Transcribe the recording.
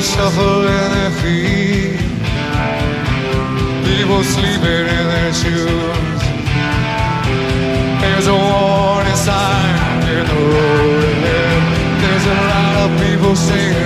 shuffle in their feet. People sleeping in their shoes. There's a warning sign in the road ahead. There's a lot of people singing.